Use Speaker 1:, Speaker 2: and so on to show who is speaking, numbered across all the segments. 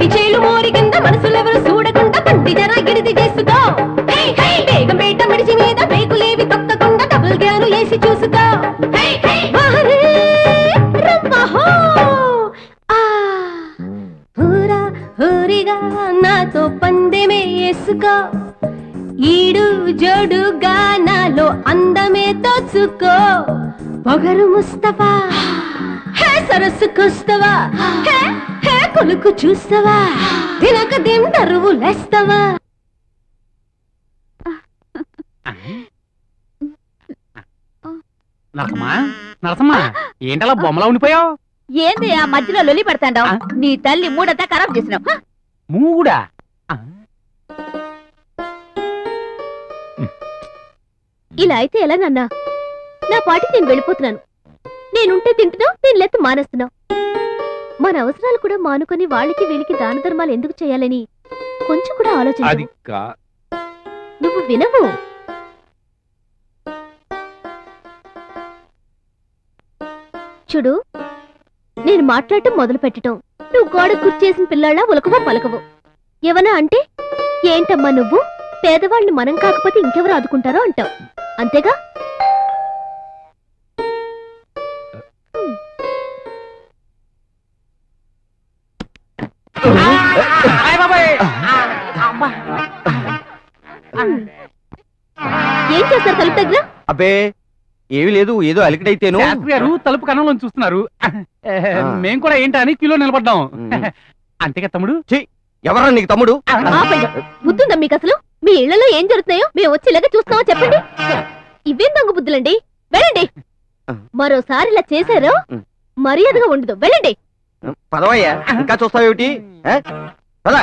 Speaker 1: వేడి చేలు మోరి కింద మనసులెవరు చూడకుండా బండి జర గిడిది చేసుకో హే, వేగం పేట మిడిచి మీద పేకులేవి తొక్కకుండా డబుల్ గ్యాను వేసి చూసుకో నాతో పందెమే వేసుకో ఈడు జోడుగా నాలో అందమే తోచుకో. పొగరు ముస్తఫా. హే సరస్సుకొస్తావా హే కొలుకు చూస్తావా? తినక దిం తరువు లేస్తావా?
Speaker 2: నరసమ్మా నరసమ్మా ఏంటలా బొమ్మలా ఉండిపోయావు?
Speaker 3: ఏంది ఆ మధ్యలో లొలి పెడతాండావు నీ తల్లి మూడంతా ఖరాబ్ చేసినావు.
Speaker 2: మూడా?
Speaker 1: ఇలా అయితే ఎలా నాన్నా? నా పాటికి నేను వెళ్ళిపోతున్నాను. నేనుంటే తింటున్నావు నేను లెత్తు మానేస్తున్నావు. మన అవసరాలు కూడా మానుకొని వాళ్ళకి వీళ్ళకి దాన ధర్మాలు ఎందుకు చేయాలని కొంచెం కూడా ఆలోచించు. నువ్వు వినవు. చూడు నేను మాట్లాడటం మొదలు పెట్టటం నువ్వు గోడ కుర్చేసిన పిల్లాళ్ళ ఉలకవో పలకవు. ఏమన్నా అంటే ఏంటమ్మా నువ్వు? పేదవాళ్ళని మనం కాకపోతే ఇంకెవరు ఆదుకుంటారో అంటావు. అంతేగా? ఏం చేస్తారు తలుపు దగ్గర
Speaker 4: అబ్బే ఏమీ లేదు ఏదో అలికిడైతేను
Speaker 2: గారు తలుపు కన్నంలో చూస్తున్నారు. మేం కూడా ఏంటా అని కిలో నిలబడ్డాం. అంతేగా తమ్ముడు?
Speaker 4: ఎవరా నీకు తమ్ముడు?
Speaker 1: బుద్ధుందా మీకు అసలు? మీ ఇళ్ళలో ఏం జరుగుతున్నాయో మేము వచ్చి ఇలాగ చూస్తున్నామో చెప్పండి. ఇవేం దొంగ బుద్ధులండి? వెళ్ళండి. మరోసారి ఇలా చేశారో మర్యాదగా ఉండదు. వెళ్ళండి.
Speaker 4: పదవయ్యా ఇంకా చూస్తావేమిటి? పద.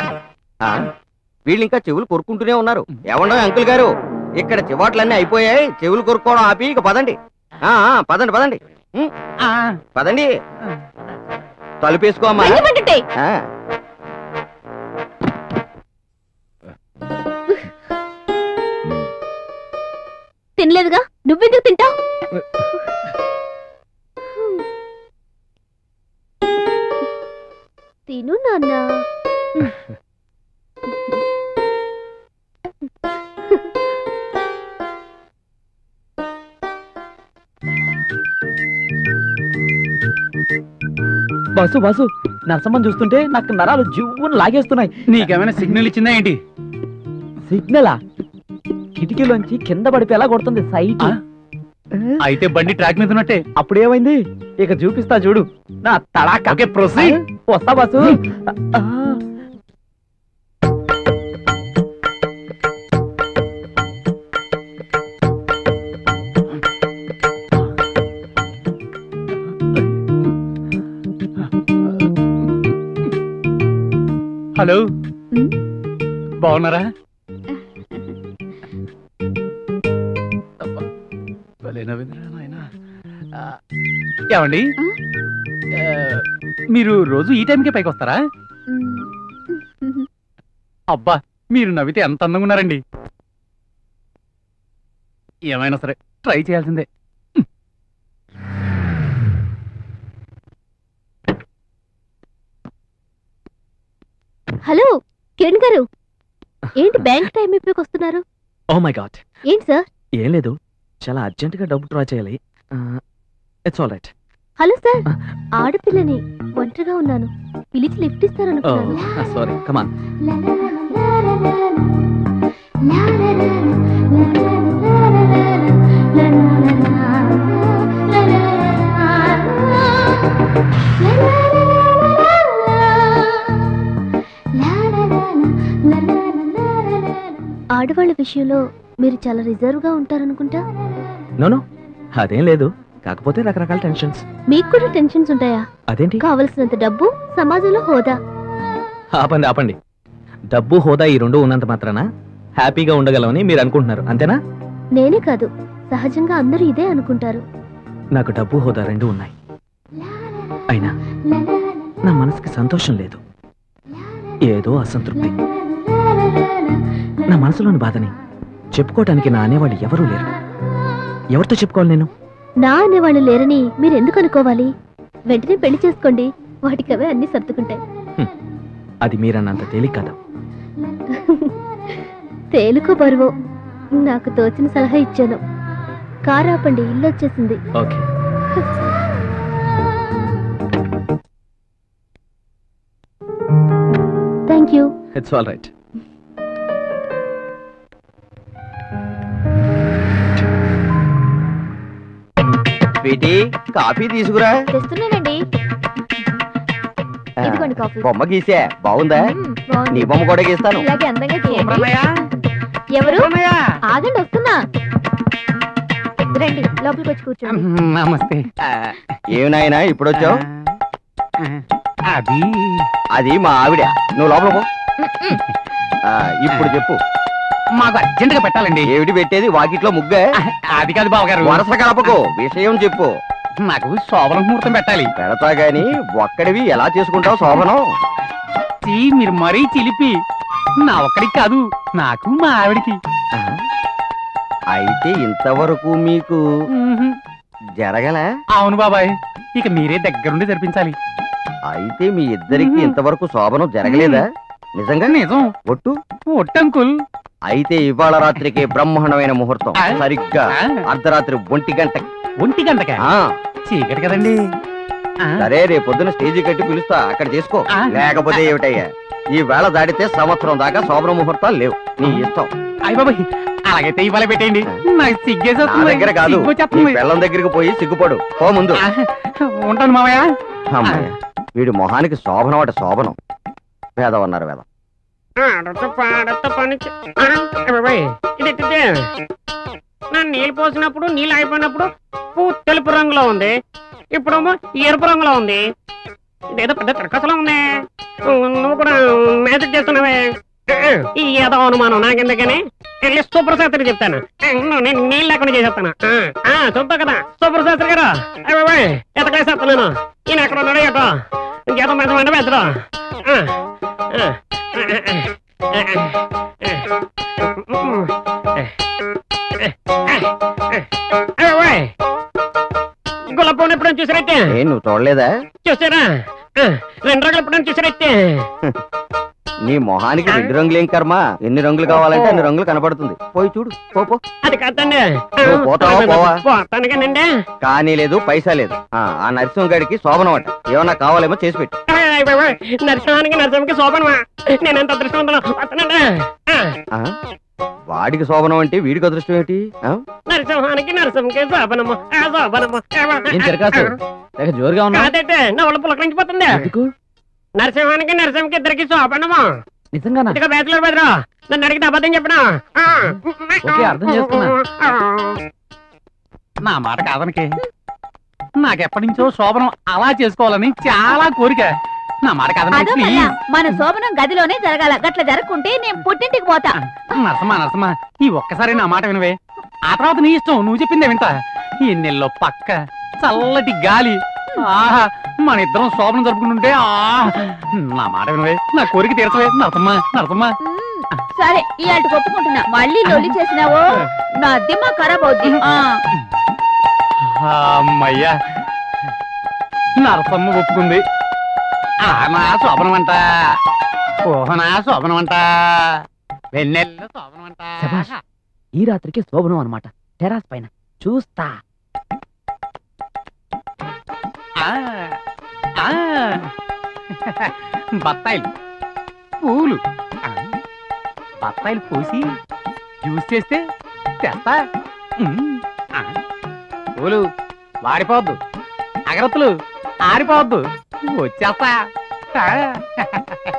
Speaker 4: వీళ్ళు ఇంకా చెవులు కొరుక్కుంటూనే ఉన్నారు. ఏమండో అంకుల్ గారు? ఇక్కడ చివాట్లన్నీ అయిపోయాయి. చెవులు కొరుక్కోవడం ఆపి ఇక పదండి. పదండి పదండి. పదండి. తలుపేసుకో అమ్మా.
Speaker 1: వెళ్ళమంటుంటే
Speaker 4: ఆ,
Speaker 1: తినలేదుగా? నువ్వెందుకు తింటావు? తిను నాన్న.
Speaker 5: బాసు బాసు నరసమ్మని చూస్తుంటే నాకు నరాలు జువ్వును లాగేస్తున్నాయి.
Speaker 2: నీకేమైనా సిగ్నల్ ఇచ్చిందా ఏంటి?
Speaker 5: సిగ్నలా? కిటికీలోంచి కింద పడిపోయేలా కొడుతుంది సైట్?
Speaker 2: అయితే బండి ట్రాక్ మీద ఉన్నట్టే.
Speaker 5: అప్పుడేమైంది? ఇక చూపిస్తా చూడు. నా తడాక.
Speaker 2: Okay proceed.
Speaker 5: వస్తా బాసు?
Speaker 2: హలో. బాగున్నారా? ఏమండి? మీరు రోజు ఈ టైంకే పైకి వస్తారా? అబ్బా మీరు నవ్వితే ఎంత అందంగా ఉన్నారండి. ఏమైనా సరే ట్రై చేయాల్సిందే.
Speaker 1: హలో కిరణ్ గారు. ఏంటి బ్యాంక్ టైం అయిపోయి వస్తున్నారు?
Speaker 5: ఓ మై గాడ్
Speaker 1: ఏంటి సార్?
Speaker 5: ఏం లేదు చాలా అర్జెంట్గా డబ్బు డ్రా చేయాలి. It's all right
Speaker 1: hello sir ఆడపిల్లని ఒంటరిగా ఉన్నాను పిలిచి లిఫ్ట్
Speaker 5: ఓ
Speaker 1: ఇస్తారనుకున్నాను
Speaker 5: సారీ కమాన్
Speaker 1: ఆడవాళ్ళ విషయంలో మీరు చాలా రిజర్వ్గా ఉంటారనుకుంటా
Speaker 5: అదేం లేదు కాకపోతే రకరకాల టెన్షన్స్.
Speaker 1: మీకు కూడా టెన్షన్స్ ఉంటాయా?
Speaker 5: అదేంటి?
Speaker 1: కావలసినంత డబ్బు సమాజంలో హోదా.
Speaker 5: ఆపండి ఆపండి. డబ్బు హోదా ఈ రెండు ఉన్నంత మాత్రాన? హ్యాపీగా ఉండగలమని మీరు అనుకుంటున్నారు అంతేనా?
Speaker 1: నేనే కాదు సహజంగా అందరూ ఇదే అనుకుంటారు.
Speaker 5: నాకు డబ్బు హోదా రెండు ఉన్నాయి. అయినా నా మనసుకి సంతోషం లేదు. ఏదో అసంతృప్తి. నా మనసులోని బాధని చెప్పుకోవటానికి నా అనేవాళ్ళు ఎవరూ లేరు. ఎవరితో చెప్పుకోవాలి నేను?
Speaker 1: నా అనేవాళ్ళు లేరని మీరు ఎందుకు అనుకోవాలి? వెంటనే పెళ్ళి చేసుకోండి. వాటికి అవే అన్ని సర్దుకుంటాయి.
Speaker 5: అది మీరన్నంత తేలిక కాదు.
Speaker 1: తేలుకో బరువు. నాకు తోచిన సలహా ఇచ్చాను. కారు ఆపండి ఇల్లు వచ్చేసింది.
Speaker 5: Okay.
Speaker 1: Thank you.
Speaker 5: It's all right
Speaker 4: sweetie coffee తీసుకురా.
Speaker 1: తెస్తున్నానండి. ఇదిగోండి కాఫీ.
Speaker 4: బొమ్మ గీసా బాగుందా?
Speaker 1: మ్మ్, బాగుంది.
Speaker 4: నీ బొమ్మ కూడా గీస్తాను.
Speaker 1: ఇలాగే అందంగా చేయండి. ఎవరు. ఆగండి వస్తున్నా. రండి లోపలికి వచ్చి కూర్చోండి.
Speaker 2: నమస్తే.
Speaker 4: ఆ, ఏమి నాయనా ఇప్పుడు వచ్చావు?
Speaker 2: అది.
Speaker 4: అది మా ఆవిడ. నువ్వు లోపల పో. ఆ, ఇప్పుడు చెప్పు.
Speaker 2: మాకు అర్జెంట్గా పెట్టాలండి.
Speaker 4: ఏమిటి పెట్టేది? వాకిట్లో ముగ్గే?
Speaker 2: అది కాదు బావగారు.
Speaker 4: వరస కలపకు విషయం చెప్పు.
Speaker 2: నాకు శోభన ముహూర్తం పెట్టాలి.
Speaker 4: పెడతా గాని ఒక్కడివి ఎలా చేసుకుంటావు శోభనం?
Speaker 2: మీరు మరీ చిలిపి. నా ఒక్కడికి కాదు నాకు మా ఆవిడికి.
Speaker 4: అయితే ఇంతవరకు మీకు. జరగలే?
Speaker 2: అవును బాబాయ్ ఇక మీరే దగ్గరుండి జరిపించాలి.
Speaker 4: అయితే మీ ఇద్దరికి. ఇంతవరకు శోభనం జరగలేదా? నిజంగా?
Speaker 2: నిజం.
Speaker 4: ఒట్టు?
Speaker 2: ఒట్టంకుల్
Speaker 4: అయితే ఇవాళ రాత్రికి బ్రహ్మాండమైన ముహూర్తం. సరిగ్గా. అర్ధరాత్రి ఒంటి గంట
Speaker 2: ఒంటి గంటక? చీకటి కదండి.
Speaker 4: సరే రేపు పొద్దున స్టేజీ కట్టి పిలుస్తా. అక్కడ చేసుకో. లేకపోతే ఏమిటయ్యా? ఈ వేళ దాటితే సంవత్సరం దాకా శోభన ముహూర్తాలు లేవు. నీ ఇష్టం.
Speaker 2: అయ్య బాబాయ్ అలాగైతే ఇవాళ పెట్టేయండి. నాకు
Speaker 4: దగ్గర కాదు. పిల్లం దగ్గరికి పోయి సిగ్గుపడు. పో ముందు.
Speaker 2: ఉంటాను మావయ్య
Speaker 4: అమ్మయ్య వీడి మొహానికి శోభనం అట శోభనం. వేదం అన్నారు వేదం
Speaker 6: ఆడుతూ పాడుతూ పని ఇది ఎత్తితే. నా నీళ్ళు పోసినప్పుడు నీళ్ళు అయిపోయినప్పుడు పూ తెలుపు రంగులో ఉంది. ఇప్పుడేమో ఎరుపు రంగులో ఉంది. ఇదేదో పెద్ద తరకసలో ఉంది. నువ్వు కూడా మ్యాజిక్ చేస్తున్నావే. ఈ ఏదో అనుమానం నాకెందుకని వెళ్ళి సూపర్ శాస్త్రి చెప్తాను నేను నీళ్ళు లేకుండా చేసేస్తాను. ఆ, ఆ, కదా. సూపర్ శాస్త్రి గారు అబ్బాయి ఎతకేసేస్తున్నాను ఈయన ఎక్కడ ఉన్నాడు ఎటో ఇంకేదో మెదమంటే అంటే పెద్దరా గులాబీ ఎప్పుడైనా చూసారైతే
Speaker 4: నువ్వు చూడలేదా?
Speaker 6: చూసారా? రెండు రోజులు ఎప్పుడైనా చూసారైతే
Speaker 4: నీ మొహానికి రెండు రంగులు ఏం కర్మ? ఎన్ని రంగులు కావాలంటే అన్ని రంగులు కనపడుతుంది పోయి చూడు పో పో.
Speaker 6: అది కాదండి.
Speaker 4: నువ్వు పోతావా, పోవా?
Speaker 6: పోతాను కానండి.
Speaker 4: కానీ లేదు పైసా లేదు. ఆ ఆ నరసింహ గడికి శోభనం అట ఏమన్నా కావాలేమో చేసి పెట్టు.
Speaker 6: నరసింహానికి నరసింహకి శోభనమా? వస్తానండి. ఆ?
Speaker 4: వాడికి శోభనం అంటే వీడికి అదృష్టం ఏంటి? ఆ?
Speaker 6: నరసింహానికి నరసింహకి శోభనము. ఆ శోభనము.
Speaker 5: ఏం తిరగాసు లేక జోరుగా ఉన్నా
Speaker 6: నా ఒళ్ళు పులకరించిపోతుంది.
Speaker 5: ఎందుకు?
Speaker 6: నరసింహానికి నరసింహకి ఇద్దరికి శోభనము?
Speaker 5: నిజంగానా?
Speaker 6: ఇదిగో బ్యాచులర్ బెదరు నన్ను అడిగితే అబద్ధం చెప్పినా?
Speaker 5: ఓకే, అర్థం చేసుకున్నా.
Speaker 2: నా మాట కాదనకి. నాకెప్పటి నుంచో శోభనం అలా చేసుకోవాలని చాలా కోరిక. నా మాట కాదనకి
Speaker 3: అదో
Speaker 2: ప్లీజ్
Speaker 3: మళ్ళా, మన శోభనం గదిలోనే జరగాల. గట్ల జరగకుంటే నేను పుట్టింటికి పోతా.
Speaker 2: నరసమ్మా నరసమ్మా ఈ ఒక్కసారి నా మాట వినవే. ఆ తర్వాత నీ ఇష్టం నువ్వు చెప్పిందే వింటా ఈ నెలలో పక్క చల్లటి గాలి. ఆహా మన ఇద్దరం శోభనం జరుపుకుంటుంటే ఆ నా మాట వినవే నా కోరిక తీర్చవే. నరసమ్మా నరసమ్మా
Speaker 3: మ్మ్. సరే ఈ ఆటకు ఒప్పుకుంటున్నా మళ్ళీ లొల్లి చేసినావో? నా దిమ్మ ఖరాబ్ అవుద్ది.
Speaker 2: అమ్మయ్యా. నరసమ్మ ఒప్పుకుంది. ఆ నా శోభనం అంట ఓహనా శోభనం అంట వెన్నెల్ల అంట.
Speaker 5: ఈ రాత్రికి శోభనం అనమాట టెరాస్ పైన. చూస్తా.
Speaker 2: బత్తాయిలు. పూలు. బత్తాయిలు పోసి జ్యూస్ చేస్తే తెస్తా. పూలు వాడిపోవద్దు. అగరత్తులు ఆరిపోవద్దు. వచ్చేస్తా.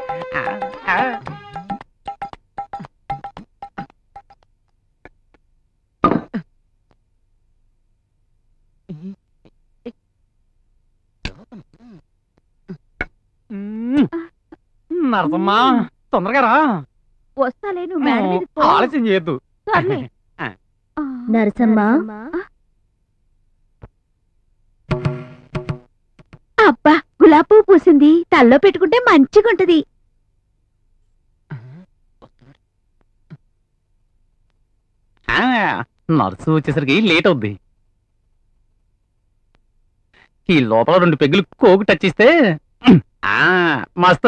Speaker 2: నరసమ్మా తొందరగా రా.
Speaker 3: వస్తాలే నువ్వు మేడ మీదకి పో.
Speaker 2: ఆలస్యం చేయొద్దు.
Speaker 3: సర్లే.
Speaker 2: ఆ.
Speaker 1: నరసమ్మ అబ్బా గులాబీ పువ్వు పూసింది. తల్లో పెట్టుకుంటే మంచిగుంటది.
Speaker 2: ఆ, నర్సు వచ్చేసరికి లేట్ అవుద్ది. ఈ లోపల రెండు పెగ్గులు కోకు టచ్ ఇస్తే ఆ, మస్తు.